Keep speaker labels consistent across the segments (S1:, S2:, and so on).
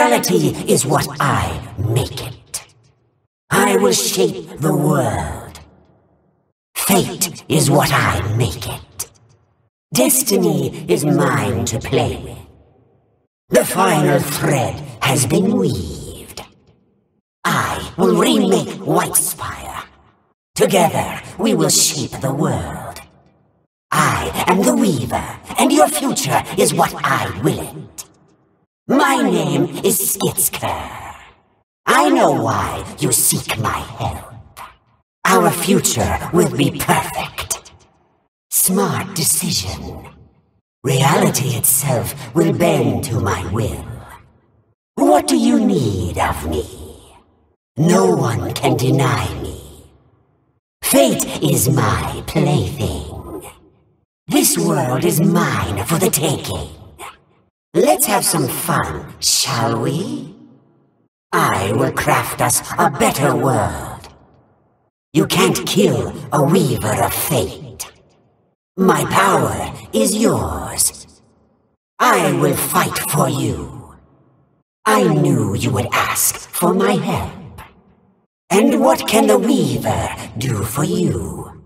S1: Reality is what I make it. I will shape the world. Fate is what I make it. Destiny is mine to play with. The final thread has been weaved. I will remake Whitespire. Together, we will shape the world. I am the Weaver, and your future is what I will it. My name is Skitskurr. I know why you seek my help. Our future will be perfect. Smart decision. Reality itself will bend to my will. What do you need of me? No one can deny me. Fate is my plaything. This world is mine for the taking. Let's have some fun, shall we? I will craft us a better world. You can't kill a weaver of fate. My power is yours. I will fight for you. I knew you would ask for my help. And what can the Weaver do for you?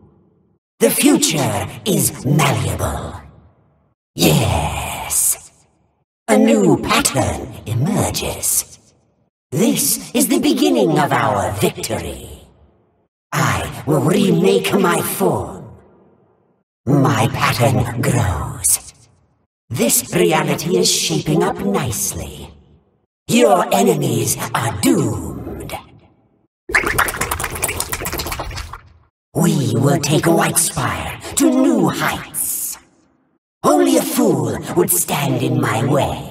S1: The future is malleable. Yes. New pattern emerges. This is the beginning of our victory. I will remake my form my pattern grows. This reality is shaping up nicely. Your enemies are doomed. We will take Whitespire to new heights. Fool would stand in my way.